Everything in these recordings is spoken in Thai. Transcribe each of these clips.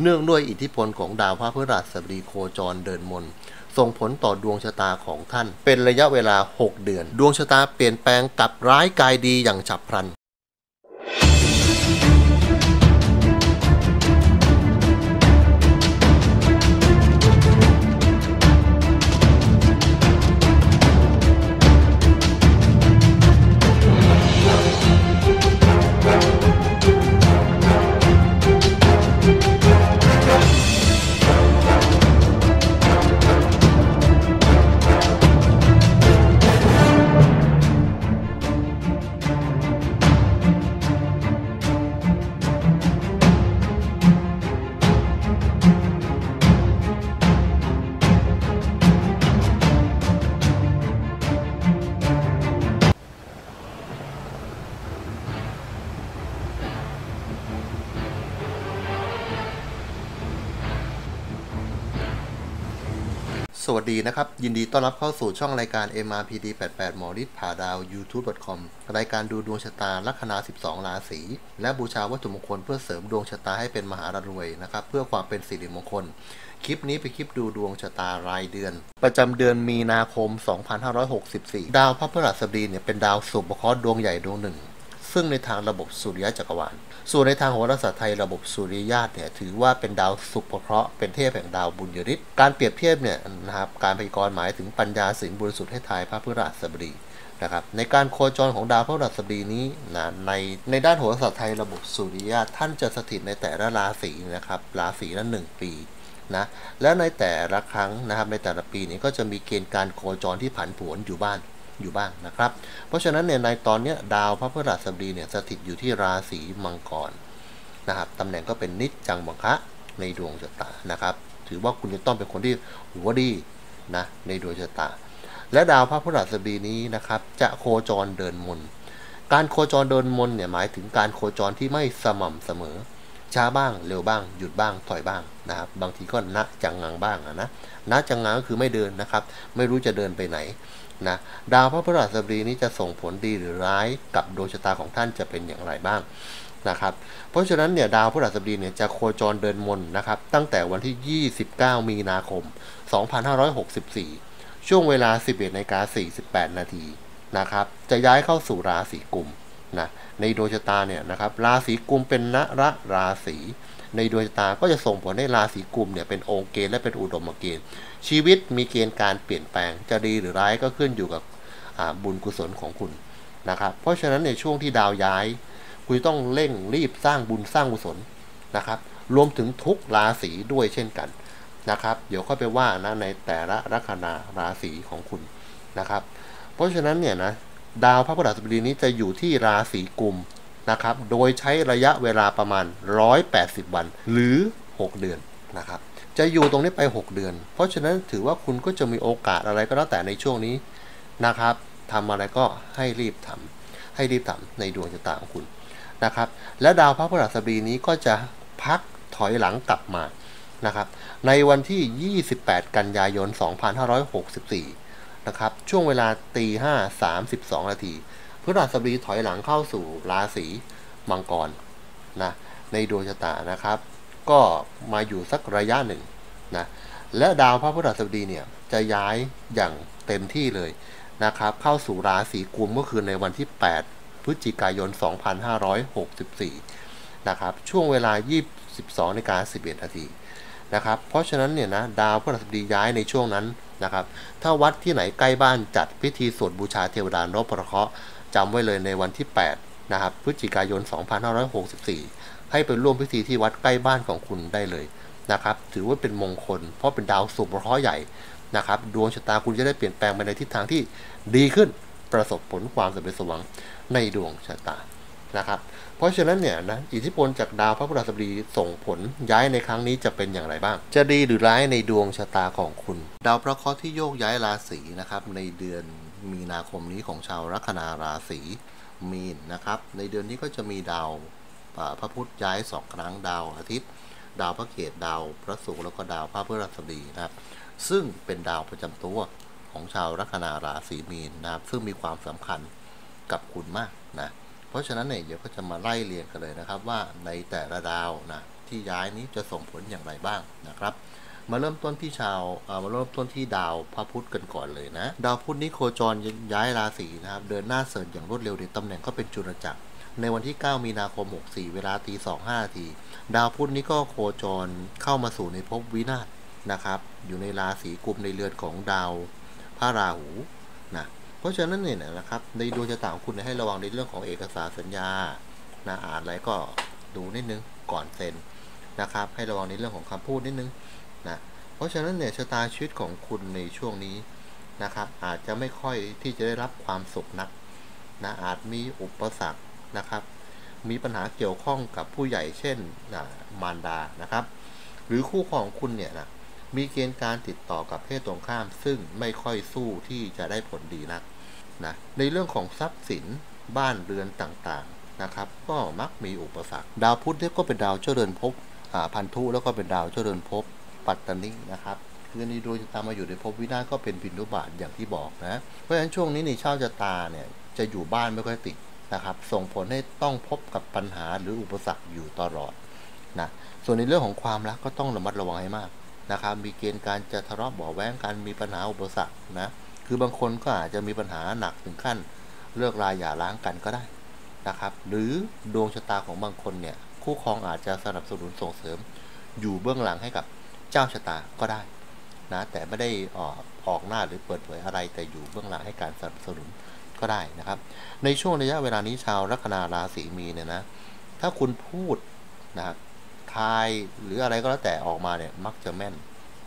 เนื่องด้วยอิทธิพลของดาวพระพฤหัสบดีโคจรเดินมนส่งผลต่อดวงชะตาของท่าน เป็นระยะเวลา 6 เดือน ดวงชะตาเปลี่ยนแปลงกลับร้ายกายดีอย่างฉับพลัน นะครับ ยินดีต้อนรับเข้าสู่ช่องรายการ MRPD 88หมอฤทธิ์ผ่าดาว YouTube.com รายการดูดวงชะตาลัคนา 12 ราศี และบูชาวัตถุมงคลเพื่อเสริมดวงชะตาให้เป็นมหารวยนะครับ เพื่อความเป็นสิริมงคล คลิปนี้เป็นคลิปดูดวงชะตารายเดือน ประจำเดือนมีนาคม 2564 ดาวพระพฤหัสบดีเนี่ยเป็นดาวสุภเคราะห์ดวงใหญ่ดวงหนึ่ง ซึ่งในทางระบบสุริยะจักรวาล ส่วนในทางโหราศาสตร์ไทยระบบสุริยะเนี่ยถือว่าเป็นดาวสุภเคราะห์เป็นเทพแห่งดาวบุญยริศการเปรียบเทียบเนี่ยนะครับการพยากรณ์หมายถึงปัญญาสิงห์บริสุทธิ์ให้ทายพระพฤหัสบดีนะครับในการโคจรของดาวพฤหัสบดีนี้นะในในด้านโหราศาสตร์ไทยระบบสุริยะท่านจะสถิตในแต่ละราศีนะครับราศีละหนึ่งปีนะและในแต่ละครั้งนะครับในแต่ละปีนี้ก็จะมีเกณฑ์การโคจรที่ผันผวนอยู่บ้าน อยู่บ้างนะครับ เพราะฉะนั้นเนี่ยในตอนนี้ดาวพระพฤหัสบดีเนี่ยสถิตอยู่ที่ราศีมังกรนะครับตำแหน่งก็เป็นนิจจังบังคะในดวงชะตานะครับ ถือว่าคุณจะต้องเป็นคนที่หัวดีนะในดวงชะตา และดาวพระพฤหัสบดีนี้นะครับ จะโคจรเดินมน การโคจรเดินมนเนี่ยหมายถึงการโคจรที่ไม่สม่ำเสมอช้าบ้างเร็วบ้างหยุดบ้างถอยบ้างนะครับ บางทีก็ณจังงังบ้างอะนะณจังงังก็คือไม่เดินนะครับ ไม่รู้จะเดินไปไหน นะดาวพระพฤหัสบดีนี้จะส่งผลดีหรือร้ายกับดวงชะตาของท่านจะเป็นอย่างไรบ้างนะครับ เพราะฉะนั้นเนี่ยดาวพฤหัสบดีเนี่ยจะโคจรเดินมนนะครับ ตั้งแต่วันที่ 29 มีนาคม 2564 ช่วงเวลา 11นาฬิกา48 นาทีนะครับ จะย้ายเข้าสู่ราศีกุมนะในดวงชะตาเนี่ยนะครับราศีกุมเป็นนระราศีในดวงชะตาก็จะส่งผลให้ราศีกุมเนี่ยเป็นองค์เกณฑ์และเป็นอุดมเกณฑ์ ชีวิตมีเกณฑ์การเปลี่ยนแปลงจะดีหรือร้ายก็ขึ้นอยู่กับบุญกุศลของคุณนะครับ เพราะฉะนั้นในช่วงที่ดาวย้าย คุณต้องเร่งรีบสร้างบุญสร้างกุศลนะครับ รวมถึงทุกราศีด้วยเช่นกันนะครับ เดี๋ยวค่อยไปว่านะในแต่ละลัคนาราศีของคุณนะครับ เพราะฉะนั้นเนี่ยนะดาวพระพฤหัสบดีนี้จะอยู่ที่ราศีกุมนะครับ โดยใช้ระยะเวลาประมาณ 180 วันหรือ 6 เดือนนะครับ จะอยู่ตรงนี้ไป 6 เดือน เพราะฉะนั้นถือว่าคุณก็จะมีโอกาสอะไรก็แล้วแต่ในช่วงนี้นะครับทำอะไรก็ให้รีบทำให้รีบทำในดวงชะตาของคุณนะครับ และดาวพระพฤหัสบดีนี้ก็จะพักถอยหลังกลับมานะครับ ในวันที่ 28 กันยายน 2564 นะครับ ช่วงเวลาตี5 32 นาทีพฤหัสบดีถอยหลังเข้าสู่ราศีมังกรนะในดวงชะตานะครับ ก็มาอยู่สักระยะหนึ่งนะและดาวพระพฤหัสบดีเนี่ยจะย้ายอย่างเต็มที่เลยนะครับเข้าสู่ราศีกุมเมื่อคืนในวันที่ 8 พฤศจิกายน 2564 นะครับช่วงเวลา 22ในการ11นาทีนะครับเพราะฉะนั้นเนี่ยนะดาวพฤหัสบดีย้ายในช่วงนั้นนะครับถ้าวัดที่ไหนใกล้บ้านจัดพิธีสวดบูชาเทวดานพรเคราะห์จำไว้เลยในวันที่ 8 นะครับพฤศจิกายน 2564 ให้ไปร่วมพิธีที่วัดใกล้บ้านของคุณได้เลยนะครับ ถือว่าเป็นมงคล เพราะเป็นดาวสุภเคราะห์ใหญ่นะครับ ดวงชะตาคุณจะได้เปลี่ยนแปลงไปในทิศทางที่ดีขึ้นประสบผลความสำเร็จสมหวังในดวงชะตานะครับ เพราะฉะนั้นเนี่ยนะอิทธิพลจากดาวพระพฤหัสบดีส่งผลย้ายในครั้งนี้จะเป็นอย่างไรบ้าง จะดีหรือร้ายในดวงชะตาของคุณ ดาวพระเคราะห์ที่โยกย้ายราศีนะครับในเดือนมีนาคมนี้ของชาวลัคนาราศีมีนนะครับ ในเดือนนี้ก็จะมีดาว พระพุธย้ายสองครั้งดาวอาทิตย์ ดาวพระเกตดาวพระศุกร์แล้วก็ดาวพระพฤหัสบดีนะครับ ซึ่งเป็นดาวประจำตัวของชาวลัคนาราศีมีนนะครับ ซึ่งมีความสำคัญกับคุณมากนะเพราะฉะนั้นเนี่ยเดี๋ยวก็จะมาไล่เรียงกันเลยนะครับว่าในแต่ละดาวนะที่ย้ายนี้จะส่งผลอย่างไรบ้างนะครับ มาเริ่มต้นที่ชาวมาเริ่มต้นที่ดาวพระพุธกันก่อนเลยนะ ดาวพุธนี้โคจรย้ายราศีนะครับเดินหน้าเสริญอย่างรวดเร็วในตำแหน่งก็เป็นจุลจักร ในวันที่ 9 มีนาคม 64 เวลาตี25ที ดาวพุธนี้ก็โคจรเข้ามาสู่ในภพวินาศนะครับ อยู่ในราศีกุมในเรือนของดาวพระราหูนะเพราะฉะนั้นเนี่ยนะครับในดวงชะตาของคุณให้ระวังในเรื่องของเอกสารสัญญานะอ่านอะไรก็ดูนิดนึงก่อนเซ็นนะครับ ให้ระวังในเรื่องของคำพูดนิดนึง นะเพราะฉะนั้นเนี่ยชะตาชีวิตของคุณในช่วงนี้นะครับ อาจจะไม่ค่อยที่จะได้รับความสุขนักนะอาจมีอุปสรรคนะครับ มีปัญหาเกี่ยวข้องกับผู้ใหญ่เช่นนะมารดานะครับ หรือคู่ของคุณเนี่ยนะมีเกณฑ์การติดต่อกับเพศตรงข้าม ซึ่งไม่ค่อยสู้ที่จะได้ผลดีนักนะในเรื่องของทรัพย์สินบ้านเรือนต่างๆนะครับ ก็มักมีอุปสรรค ดาวพุธเนี่ยก็เป็นดาวเจริญภพพันธุแล้วก็เป็นดาวเจริญภพ ปัตตานีนะครับคือในดวงชะตามาอยู่ในภพวินาศก็เป็นพินุบาตอย่างที่บอกนะ เพราะฉะนั้นช่วงนี้ในชาวชะตาเนี่ยจะอยู่บ้านไม่ค่อยติดนะครับ ส่งผลให้ต้องพบกับปัญหาหรืออุปสรรคอยู่ตลอดนะส่วนในเรื่องของความรักก็ต้องระมัดระวังให้มากนะครับ มีเกณฑ์การจะทะเลาะเบาแว้งกันมีปัญหาอุปสรรคนะคือบางคนก็อาจจะมีปัญหาหนักถึงขั้นเลิกราหย่าร้างกันก็ได้นะครับ หรือดวงชะตาของบางคนเนี่ยคู่ครองอาจจะสนับสนุนส่งเสริมอยู่เบื้องหลังให้กับ เจ้าชะตาก็ได้นะแต่ไม่ได้ออกออกหน้าหรือเปิดเผยอะไร แต่อยู่เบื้องหลังให้การสนับสนุนก็ได้นะครับ ในช่วงระยะเวลานี้ชาวลัคนาราศีมีเนี่ยนะถ้าคุณพูดนะครับทายหรืออะไรก็แล้วแต่ออกมาเนี่ยมักจะแม่น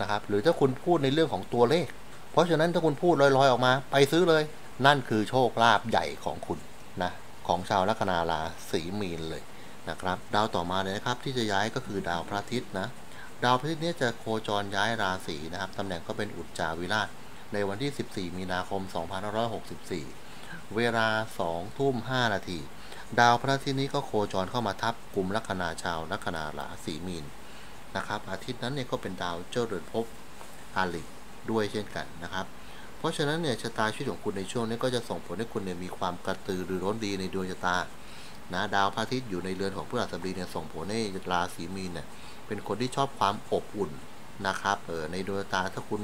นะครับ หรือถ้าคุณพูดในเรื่องของตัวเลข เพราะฉะนั้นถ้าคุณพูดลอยๆออกมา ไปซื้อเลย นั่นคือโชคลาภใหญ่ของคุณนะของชาวลัคนาราศีมีนเลยนะครับ ดาวต่อมาเลยนะครับที่จะย้ายก็คือดาวพระอาทิตย์นะ ดาวพระอาทิตย์นี้จะโคจรย้ายราศีนะครับตำแหน่งก็เป็นอุจจาวิราช ในวันที่ 14 มีนาคม 2564 เวลา 2 ทุ่ม 5 นาที ดาวพระอาทิตย์นี้ก็โคจรเข้ามาทับกลุ่มลัคนาชาวลัคนาราศีมีนนะครับ อาทิตย์นั้นเนี่ยก็เป็นดาวเจ้าเรือนภพอาลิด้วยเช่นกันนะครับ เพราะฉะนั้นเนี่ยชะตาชีวิตของคุณในช่วงนี้ก็จะส่งผลให้คุณเนี่ยมีความกระตือรือร้นดีในดวงชะตา นะดาวพระอาทิตย์อยู่ในเรือนของพฤหัสบดีเนี่ยส่งผลให้ราศีมีนเนี่ยเป็นคนที่ชอบความอบอุ่นนะครับเออในดวงตาถ้าคุณ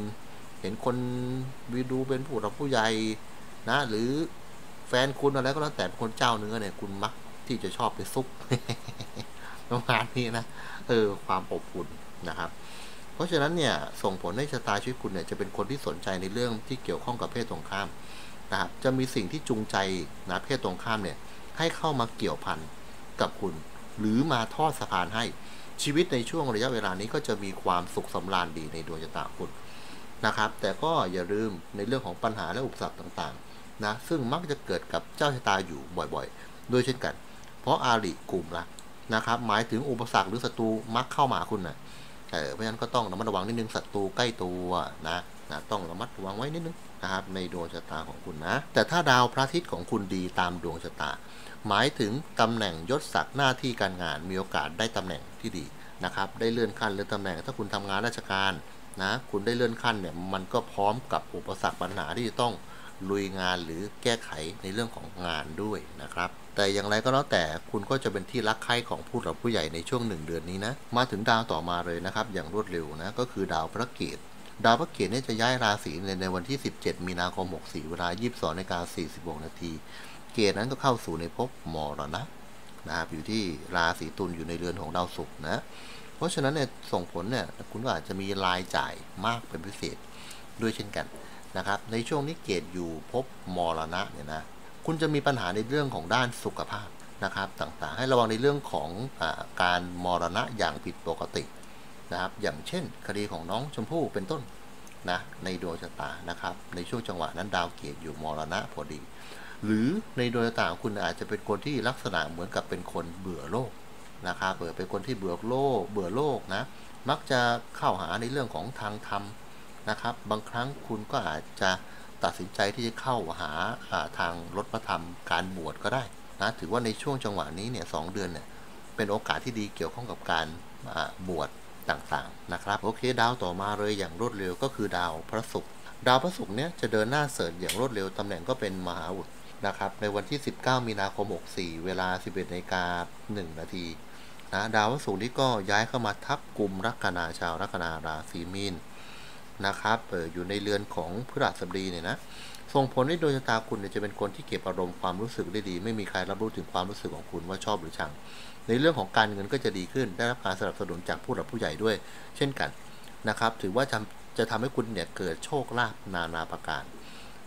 เห็นคนวิดูเป็นผู้รับผู้ใหญ่นะ หรือแฟนคุณอะไรก็แล้วแต่คนเจ้าเนื้อเนี่ยคุณมักที่จะชอบไปซุกประมาณนี้นะเออความอบอุ่นนะครับ เพราะฉะนั้นเนี่ยส่งผลให้ชะตาชีวิตคุณเนี่ยจะเป็นคนที่สนใจในเรื่องที่เกี่ยวข้องกับเพศตรงข้ามนะครับจะมีสิ่งที่จูงใจนะเพศตรงข้ามเนี่ย ให้เข้ามาเกี่ยวพันกับคุณ หรือมาทอดสะพานให้ชีวิตในช่วงระยะเวลานี้ก็จะมีความสุขสำราญดีในดวงชะตาคุณนะครับ แต่ก็อย่าลืมในเรื่องของปัญหาและอุปสรรคต่างๆนะซึ่งมักจะเกิดกับเจ้าชะตาอยู่บ่อยๆ ด้วยเช่นกัน เพราะอาริกลุ่มละนะครับ หมายถึงอุปสรรคหรือศัตรูมักเข้ามาคุณนะเออเพราะฉะนั้นก็ต้องระมัดระวังนิดนึงศัตรูใกล้ตัวนะ นะต้องระมัดระวังไว้นิดนึงนะครับในดวงชะตาของคุณนะ แต่ถ้าดาวพระอาทิตย์ของคุณดีตามดวงชะตา หมายถึงตำแหน่งยศศักดิ์หน้าที่การงานมีโอกาสได้ตำแหน่งที่ดีนะครับได้เลื่อนขั้นเลื่อนตำแหน่ง ถ้าคุณทำงานราชการนะคุณได้เลื่อนขั้นเนี่ยมันก็พร้อมกับอุปสรรคปัญหาที่จะต้องลุยงานหรือแก้ไขในเรื่องของงานด้วยนะครับ แต่อย่างไรก็แล้วแต่คุณก็จะเป็นที่รักใคร่ของผู้หลักผู้ใหญ่ในช่วงหนึ่งเดือนนี้นะ มาถึงดาวต่อมาเลยนะครับ อย่างรวดเร็วนะก็คือดาวพระเกต ดาวพระเกตเนี่ยจะย้ายราศีในในวันที่ 17 มีนาคม 64 เวลา 22นาฬิกา46 นาที เกตนั้นก็เข้าสู่ในภพมรณะนะครับอยู่ที่ราศีตุลอยู่ในเรือนของดาวศุกร์นะ เพราะฉะนั้นเนี่ยส่งผลเนี่ยคุณก็อาจจะมีรายจ่ายมากเป็นพิเศษด้วยเช่นกันนะครับ ในช่วงนี้เกตอยู่พบมรณะเนี่ยนะคุณจะมีปัญหาในเรื่องของด้านสุขภาพนะครับ ต่างๆ ให้ระวังในเรื่องของอการมรณะอย่างผิดปกติ นะครับ อย่างเช่น คดีของน้องชมพู่เป็นต้นนะในดวงชะตานะครับ ในช่วงจังหวะนั้นดาวเกียรติอยู่มรณะพอดี หรือในโดยต่างคุณอาจจะเป็นคนที่ลักษณะเหมือนกับเป็นคนเบื่อโลกนะครับเบื่อเป็นคนที่เบื่อโลก เบื่อโลกนะมักจะเข้าหาในเรื่องของทางธรรมนะครับ บางครั้งคุณก็อาจจะตัดสินใจที่จะเข้าหาาทางรถพระธรรมการบวชก็ได้นะถือว่าในช่วงจังหวะนี้เนี่ยสเดือนเนี่ยเป็นโอกาสที่ดีเกี่ยวข้องกับการบวช ต่างๆนะครับโอเคดาวต่อมาเลยอย่างรวดเร็วก็คือดาวพระศุกร์ดาวพระศุกร์เนี่ยจะเดินหน้าเสริญอย่างรวดเร็วตำแหน่งก็เป็นมหาอุดนะครับในวันที่ 19 มีนาคม 64 เวลา 11นาฬิกา1นาทีนะดาวพฤหัสนี้ก็ย้ายเข้ามาทับกลุ่มลัคนาชาวลัคนาราศีมีนนะครับเอออยู่ในเรือนของพฤหัสบดีเนี่ยนะส่งผลให้ดวงชะตาคุณเนี่ยจะเป็นคนที่เก็บอารมณ์ความรู้สึกได้ดี ไม่มีใครรับรู้ถึงความรู้สึกของคุณว่าชอบหรือชัง ในเรื่องของการเงินก็จะดีขึ้น ได้รับการสนับสนุนจากผู้หลักผู้ใหญ่ด้วย เช่นกันนะครับ ถือว่าจะจะทำให้คุณเนี่ยเกิดโชคลาภนานาประการ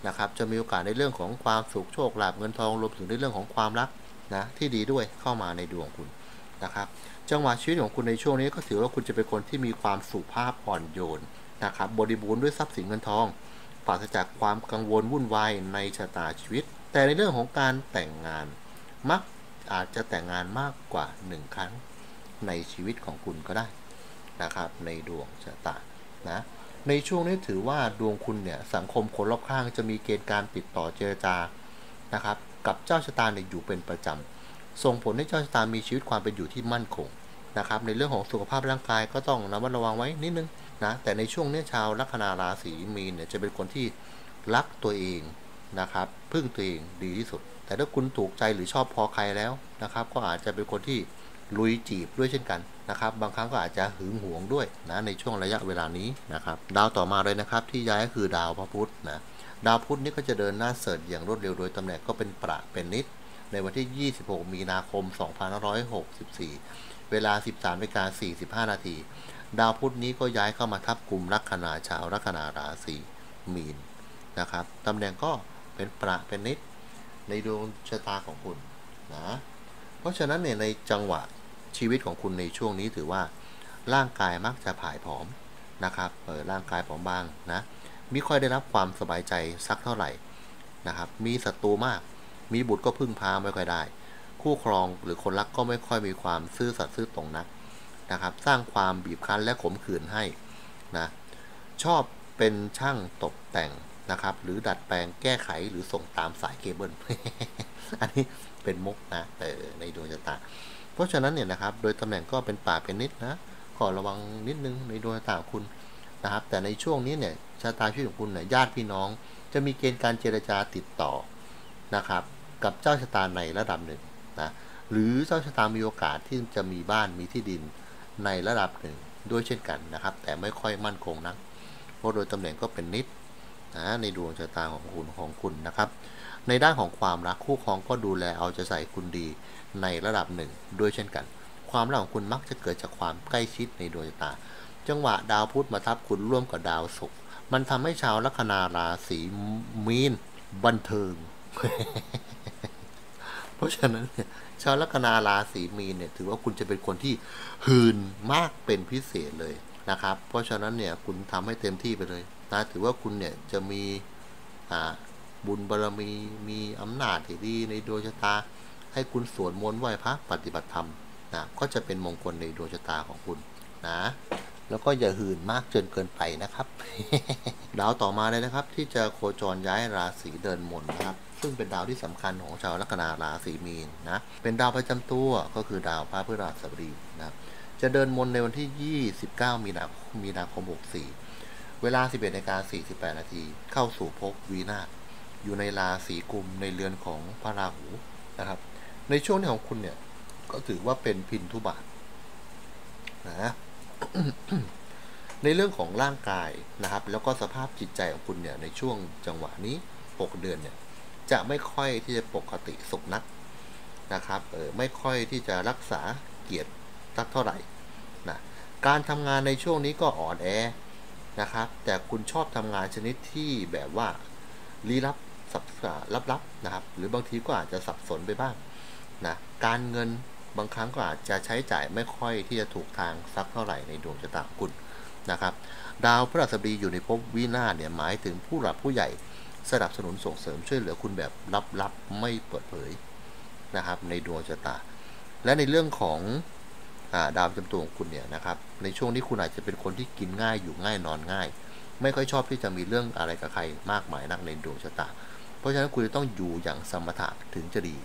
นะครับ จะมีโอกาสในเรื่องของความสุขโชคลาภเงินทองรวมถึงในเรื่องของความรักนะที่ดีด้วยเข้ามาในดวงคุณนะครับ จังหวะชีวิตของคุณในช่วงนี้ก็ถือว่าคุณจะเป็นคนที่มีความสุภาพอ่อนโยนนะครับ บริบูรณ์ด้วยทรัพย์สินเงินทองปราศจากความกังวลวุ่นวายในชะตาชีวิต แต่ในเรื่องของการแต่งงาน มัก อาจจะแต่งงานมากกว่าหนึ่งครั้งในชีวิตของคุณก็ได้นะครับ ในดวงชะตานะในช่วงนี้ถือว่าดวงคุณเนี่ยสังคมคนรอบข้างจะมีเกณฑ์การติดต่อเจรจานะครับ กับเจ้าชะตาเนี่ยอยู่เป็นประจำส่งผลให้เจ้าชะตามีชีวิตความเป็นอยู่ที่มั่นคงนะครับ ในเรื่องของสุขภาพร่างกายก็ต้องระมัดระวังไว้นิดนึงนะแต่ในช่วงนี้ชาวลัคนาราศีมีนเนี่ยจะเป็นคนที่รักตัวเองนะครับพึ่งตัวเองดีที่สุด แต่ถ้าคุณถูกใจหรือชอบพอใครแล้วนะครับ ก็อาจจะเป็นคนที่ลุยจีบด้วยเช่นกันนะครับ บางครั้งก็อาจจะหึงหวงด้วยนะในช่วงระยะเวลานี้นะครับ ดาวต่อมาเลยนะครับ ที่ย้ายก็คือดาวพระพุธนะดาวพุธนี่ก็จะเดินหน้าเสริฐอย่างรวดเร็วโดยตำแหน่งก็เป็นประเป็นนิด ในวันที่ 26 มีนาคม 2564 เวลา 13นาฬิกา45 นาที ดาวพุธนี้ก็ย้ายเข้ามาทับกลุ่มลัคนาชาวลัคนาราศีมีนนะครับตำแหน่งก็เป็นประเป็นนิด ในดวงชะตาของคุณนะเพราะฉะนั้นเนี่ยในจังหวะชีวิตของคุณในช่วงนี้ถือว่า ร่างกายมักจะผายผอมนะครับเออร่างกายผอมบางนะม่ค่อยได้รับความสบายใจสักเท่าไหร่นะครับ มีศัตรูมาก มีบุตรก็พึ่งพาไม่ค่อยได้ คู่ครองหรือคนรักก็ไม่ค่อยมีความซื่อสัตย์ซื่อตรงนักนะครับ สร้างความบีบคั้นและขมขื่นให้นะชอบเป็นช่างตกแต่ง นะครับ หรือดัดแปลงแก้ไขหรือส่งตามสายเคเบิลอันนี้เป็นมุกนะเออในดวงชะตา เพราะฉะนั้นเนี่ยนะครับ โดยตำแหน่งก็เป็นป่าเป็นนิดนะขอระวังนิดนึงในดวงชะตาคุณนะครับ แต่ในช่วงนี้เนี่ยชะตาชีวิตของคุณเนี่ยญาติพี่น้อง จะมีเกณฑ์การเจรจาติดต่อนะครับ กับเจ้าชะตาในระดับหนึ่งนะหรือเจ้าชะตามีโอกาสที่จะมีบ้านมีที่ดินในระดับหนึ่งด้วยเช่นกันนะครับ แต่ไม่ค่อยมั่นคงนักเพราะโดยตำแหน่งก็เป็นนิด นะในดวงชะตาของคุณของคุณนะครับ ในด้านของความรักคู่ครองก็ดูแลเอาใจใส่คุณดีในระดับหนึ่งด้วยเช่นกัน ความรักของคุณมักจะเกิดจากความใกล้ชิดในดวงชะตา จังหวะดาวพุธมาทับคุณร่วมกับดาวศุกร์มันทำให้ชาวลัคนาราศีมีนบันเทิง เพราะฉะนั้นเนี่ยชาวลัคนาราศีมีนเนี่ยถือว่าคุณจะเป็นคนที่หืนมากเป็นพิเศษเลยนะครับ เพราะฉะนั้นเนี่ยคุณทำให้เต็มที่ไปเลย นะถือว่าคุณเนี่ยจะมีบุญบารรมีมีอำนาจที่ดีในดวงชะตา ให้คุณสวดมนต์ไหว้พระปฏิบัติธรรมนะก็จะเป็นมงคลในดวงชะตาของคุณนะแล้วก็อย่าหื่นมากจนเกินไปนะครับ ดาวต่อมาเลยนะครับ ที่จะโคจรย้ายราศีเดินมนนะครับ ซึ่งเป็นดาวที่สำคัญของชาวลัคนาราศีมีนนะเป็นดาวประจำตัวก็คือดาวพระพฤหัสบดีนะจะเดินมนในวันที่ 29 มีนาคมมีนาคม 64 เวลา 11นาฬิกา48 นาที เข้าสู่ภพวีนาศอยู่ในราศีกุมในเรือนของพระราหูนะครับ ในช่วงนี้ของคุณเนี่ย ก็ถือว่าเป็นพินทุบาทนะในเรื่องของร่างกายนะครับ แล้วก็สภาพจิตใจของคุณเนี่ย ในช่วงจังหวะนี้6เดือนเนี่ย จะไม่ค่อยที่จะปกติสุขนักนะครับเออไม่ค่อยที่จะรักษาเกียรติสักเท่าไหร่นะการทำงานในช่วงนี้ก็อ่อนแอ นะครับ แต่คุณชอบทำงานชนิดที่แบบว่าลี้ลับสับลับๆนะครับ หรือบางทีก็อาจจะสับสนไปบ้างนะการเงินบางครั้งก็อาจจะใช้จ่ายไม่ค่อยที่จะถูกทางสักเท่าไหร่ในดวงชะตาคุณนะครับ ดาวพฤหัสบดีอยู่ในภพวินาศเนี่ยหมายถึงผู้หลักผู้ใหญ่สนับสนุนส่งเสริมช่วยเหลือคุณแบบลับๆไม่เปิดเผยนะครับ ในดวงชะตา และในเรื่องของ ดาวจำตัวของคุณเนี่ยนะครับในช่วงนี้คุณอาจจะเป็นคนที่กินง่ายอยู่ง่ายนอนง่าย ไม่ค่อยชอบที่จะมีเรื่องอะไรกับใครมากมายนักในดวงชะตา เพราะฉะนั้นคุณจะต้องอยู่อย่างสมถะถึงจะดี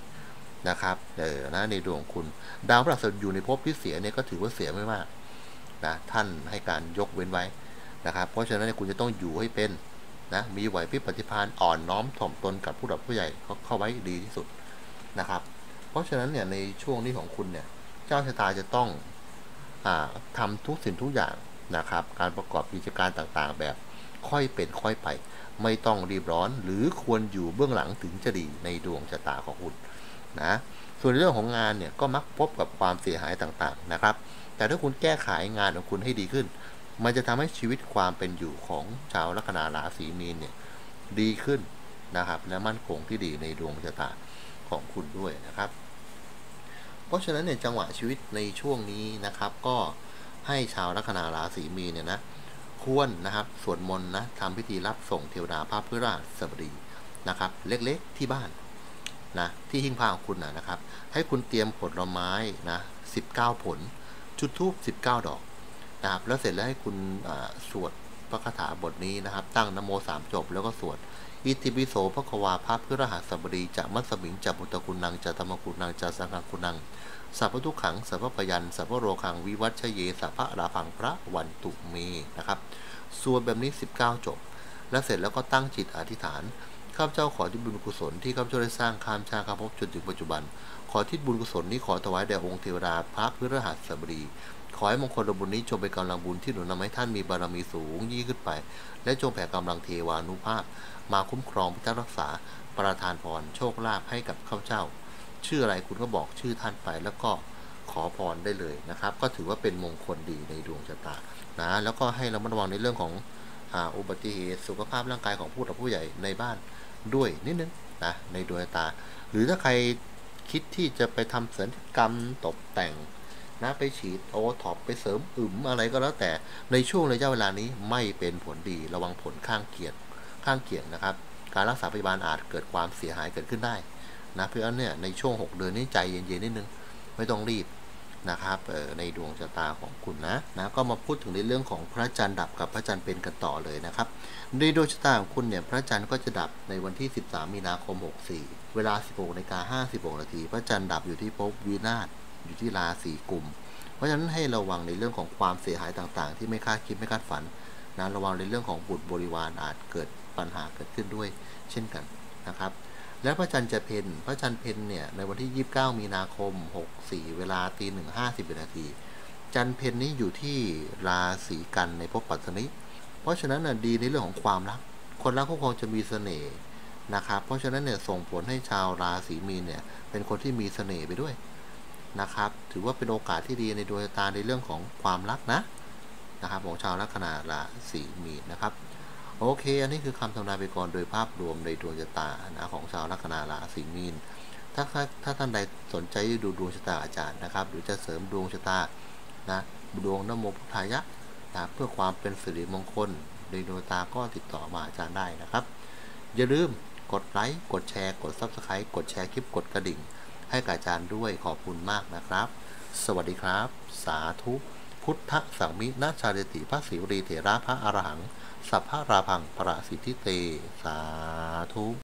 นะครับเออนะในดวงคุณ ดาวพฤหัสอยู่ในภพที่เสียเนี่ยก็ถือว่าเสียไม่มากนะท่านให้การยกเว้นไว้นะครับ เพราะฉะนั้นคุณจะต้องอยู่ให้เป็นนะมีไหวพริบปฏิภาณอ่อนน้อมถ่อมตนกับผู้หลักผู้ใหญ่เขาเข้าไว้ดีที่สุดนะครับ เพราะฉะนั้นเนี่ยในช่วงนี้ของคุณเนี่ย เจ้าชะตาจะต้องอทำทุกสิ่งทุกอย่างนะครับ การประกอบกิจการต่างๆ แบบค่อยเป็นค่อยไป ไม่ต้องรีบร้อนหรือควรอยู่เบื้องหลังถึงจะดีในดวงชะตาของคุณนะส่วนเรื่องของงานเนี่ยก็มักพบกับความเสียหายต่างๆนะครับ แต่ถ้าคุณแก้ไขงานของคุณให้ดีขึ้น มันจะทำให้ชีวิตความเป็นอยู่ของชาวลัคนาราศีมีนเนี่ยดีขึ้นนะครับ และมั่นคงที่ดีในดวงชะตาของคุณด้วยนะครับ เพราะฉะนั้นเนี่ยจังหวะชีวิตในช่วงนี้นะครับ ก็ให้ชาวลัคนาราศีมีเนี่ยนะควรนะครับสวดมนต์นะทำพิธีรับส่งเทวดาพระพฤหัสบดีนะครับ เล็กๆที่บ้านนะที่หิ้งผ้าของคุณนะนะครับ ให้คุณเตรียมผลไม้นะ19 ผล จุดทูบ19 ดอกนะครับแล้วเสร็จแล้วให้คุณสวดพระคาถาบทนี้นะครับ ตั้งนโมสามจบแล้วก็สวด อิติปิโสพระควาพระพฤหัสบดีจะมัสมิงจะบุตรคุณนังจะธรรมคุณนังจะสังฆคุณนังสัพพทุกขังสัพพพยันสัพพโรขังวิวัชเยสัพพะราพังพระวันตุเมนะครับ ส่วดแบบนี้ 19 จบ แล้วเสร็จแล้วก็ตั้งจิตอธิษฐานข้าพเจ้าขอที่บุญกุศลที่ข้าพเจ้าได้สร้างข้ามชาข้าพบจนถึงปัจจุบัน ขอที่บุญกุศลนี้ขอถวายแด่องค์เทวดาพระพฤหัสบดี ขอให้มงคลบุญนี้จงเป็นกำลังบุญที่หนุนนำให้ท่านมีบารมีสูงยิ่งขึ้นไป และจงแผ่กำลังเทวานุภาพ มาคุ้มครองพิทักษ์รักษา ประทานพรโชคลาภให้กับข้าพเจ้า ชื่ออะไรคุณก็บอกชื่อท่านไปแล้วก็ขอพรได้เลยนะครับ ก็ถือว่าเป็นมงคลดีในดวงชะตานะแล้วก็ให้ระมัดระวังในเรื่องของอุบัติเหตุสุขภาพร่างกายของผู้หลักผู้ใหญ่ในบ้านด้วยนิดนึงนะในดวงชะตา หรือถ้าใครคิดที่จะไปทำเสริมกรรมตกแต่ง นะไปฉีดโอท็อปไปเสริมอึมอะไรก็แล้วแต่ในช่วงระยะเวลานี้ไม่เป็นผลดีระวังผลข้างเคียงข้างเคียงนะครับ การรักษาพยาบาลอาจเกิดความเสียหายเกิดขึ้นได้นะเพราะฉะนั้นเนี่ยในช่วง 6 เดือนนี้ใจเย็นๆนิดนึงไม่ต้องรีบนะครับในดวงชะตาของคุณนะนะก็มาพูดถึงในเรื่องของพระจันทร์ดับกับพระจันทร์เป็นกันต่อเลยนะครับในดวงชะตาของคุณเนี่ยพระจันทร์ก็จะดับในวันที่ 13 มีนาคม 64 เวลา 16นาฬิกา56นาทีพระจันทร์ดับอยู่ที่ภพวินาศ อยู่ที่ราศีกุม เพราะฉะนั้นให้ระวังในเรื่องของความเสียหายต่างๆ ที่ไม่คาดคิดไม่คาดฝันนะระวังในเรื่องของบุตรบริวารอาจเกิดปัญหาเกิดขึ้นด้วย เช่นกันนะครับ และพระจันทร์จะเพนพระจันทร์เพนเนี่ยในวันที่ 29 มีนาคม 64 เวลาตีหนึ่งห้าสิบนาทีจันทร์เพนนี้อยู่ที่ราศีกันในภพปัตตนิเพราะฉะนั้นน่ะดีในเรื่องของความรัก คนรักก็คงจะมีเสน่ห์นะครับ เพราะฉะนั้นเนี่ยส่งผลให้ชาวราศีมีนเนี่ยเป็นคนที่มีเสน่ห์ไปด้วย นะครับ ถือว่าเป็นโอกาสที่ดีในดวงชะตาในเรื่องของความรักนะนะครับของชาวลัคนาราศีมีนนะครับโอเค อันนี้คือคำทำนายไปก่อนโดยภาพรวมในดวงชะตานะของชาวลัคนาราศีมีนถ้าถ้าท่านใดสนใจดูดวงชะตาอาจารย์นะครับ หรือจะเสริมดวงชะตานะดวงนโมพุทธายะนะเพื่อความเป็นสิริมงคลในดวงชะตาก็ติดต่อมาอาจารย์ได้นะครับ อย่าลืมกดไลค์กดแชร์ กด subscribe กดแชร์คลิปกดกระดิ่ง ให้กับอาจารย์ด้วยขอบคุณมากนะครับ สวัสดีครับ สาธุ พุทธสังมินาชาเดติพระศิวรีเถระพระอรหัง สัพพะราพังประสิทธิเต สาธุ